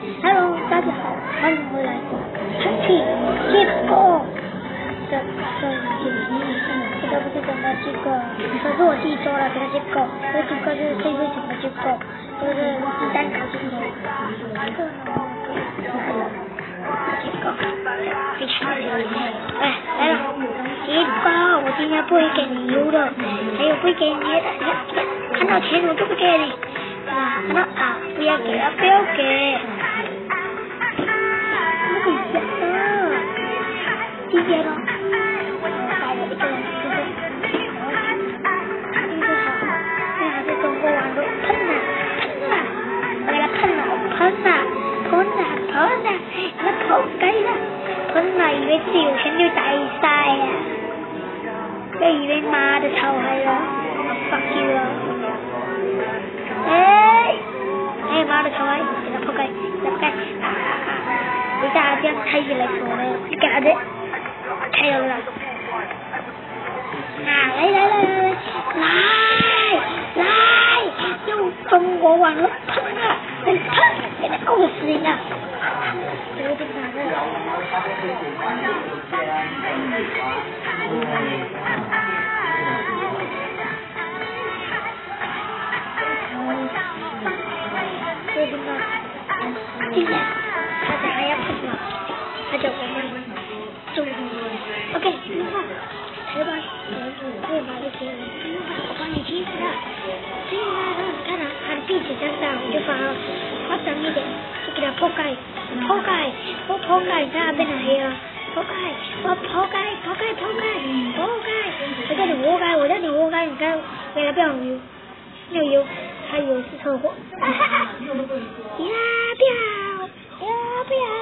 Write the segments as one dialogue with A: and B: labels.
A: Hello，大家好，欢迎回来。Happy 结果这这这这个不是整个结果，这是我自己做的这个结果，这个结果是这是整个结果，这是鸡蛋糕结果。这个呢，结果非常哎来了，结果我今天不会给你邮的，还有不会给你的，看到钱我就不给你。啊，啊，不要给啊，不要给。那个呀，今天呢，把我一个人吃的，运气好，那还是中国网络喷啊喷啊，我给他喷了，喷啊喷啊喷啊，那跑街了，喷了，以为自己有钱就大，的超嗨了，fuck you 啊！哎，哎妈的，超嗨，给他跑街，给他跑街，啊啊啊！为啥这样开起来说呢？你干啥子？开了啦！啊，来来来来来，来来，用中国网络喷啊，喷，给他够死人啊！有点啥子？有点啥？今天他他的壁纸这样大，我就把它画长一点，就给他铺盖，铺盖，我铺盖，看他变成黑了。铺盖，我铺盖，铺盖，铺盖，铺盖，我叫你活该，我叫你活该，你看，给他不要油，没有油，他以为是车祸，哈哈哈，要不要？呀不？要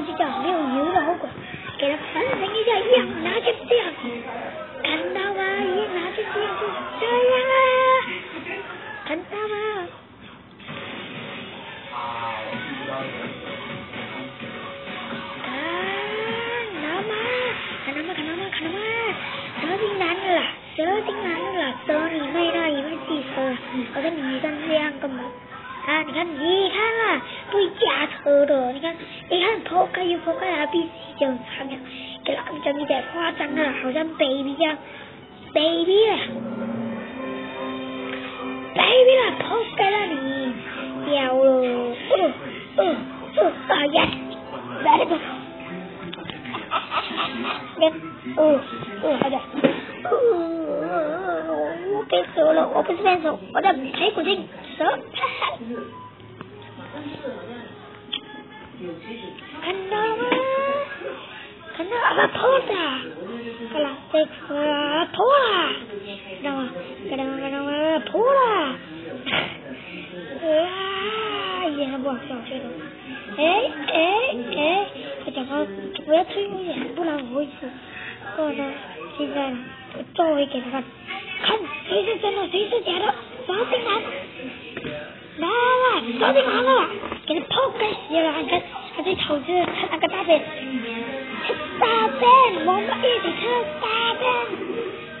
A: 个就叫没有油的后果，给它翻成一下一样，拿就这样，看到吗？一拿就这样，就这样啊，看到吗？看到吗？看到吗？看到吗？看到吗？蛇精男的啦，蛇精男的啦，蛇你妹啦，以为自己蛇，我跟女生这样根本。啊，你看，你看啊，对驾车的，你看，你看抛开又抛开，还比自己就长样，给老子讲有点夸张了，好像 baby 一样，baby 了，baby 了，抛开了你，掉了，嗯嗯嗯，哎呀，来了个，来，嗯嗯，好的，嗯，我被蛇了，我不是变手，我的排骨精。看到了吗？看到了，破的，看了，这个破了，看到吗？看到吗？看到吗？破了，啊，也不好笑，这个，哎哎哎，他讲话不要推我脸，不然我会死。我呢，现在我终于给他看，看谁是真的，谁是假的，抓进来。来了，抓进来，给他抛开死了！你看，他在吵着吃那个大便，吃大便，我们一起吃大便，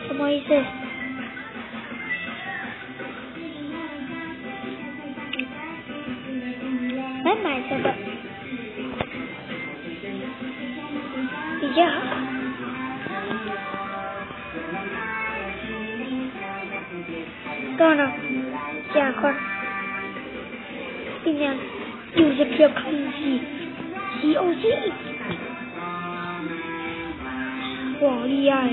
A: 什么意思？来买这个比较好。够了，加快。今天有些比较空气，西欧西，哇厉害！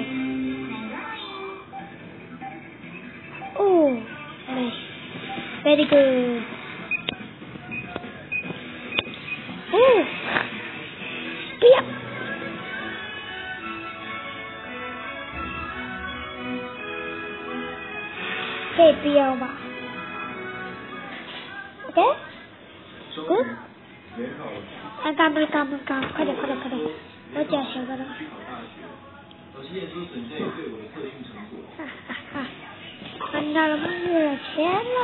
A: 哦，哎，very good。哦，不要，可以不要吧？OK。嗯，看干不干不干，快点快点快点，我加小个了。哈哈哈，看到了吗？又有钱了，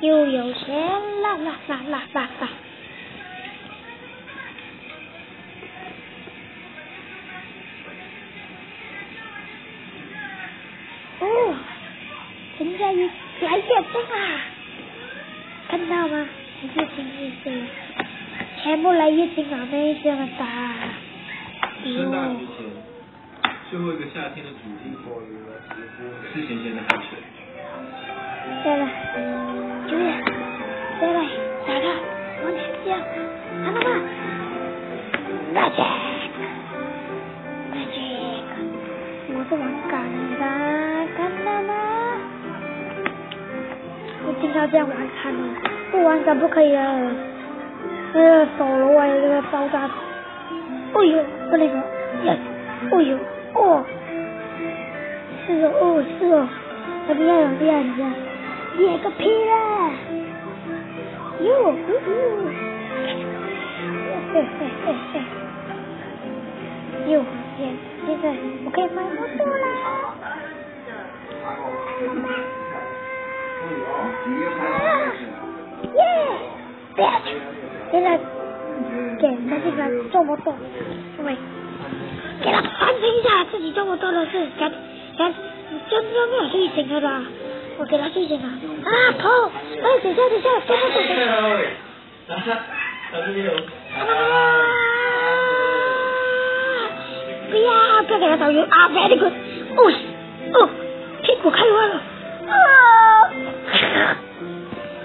A: 又有钱了啦啦啦啦啦！看到吗？月经意思，全部来月经了，没这么大。
B: 圣诞之前，最后一个夏天的主题，是咸咸的海水。
A: 再来，九月，再来，打开，往前进，看到吗？Magic，Magic，我是玩感的，看到吗？一定要这样玩才能，不玩可不可以啊？这个手楼啊，这个爆炸。哦呦，不那个，呀，哦呦，哦，是哦，是哦，我厉害了，厉害了，耶个屁啦！哟，嘿嘿嘿嘿，哟，耶现在我可以买摩托啦！耶，不要去，现在。给他这个做不动，因为给他完成一下自己做不动的事，赶赶就就没有睡醒了吧？我给他睡醒了啊！头，哎，等下等下，做不动。啊！不要不要给他导游啊！Very good，哦哦，屁股开完了啊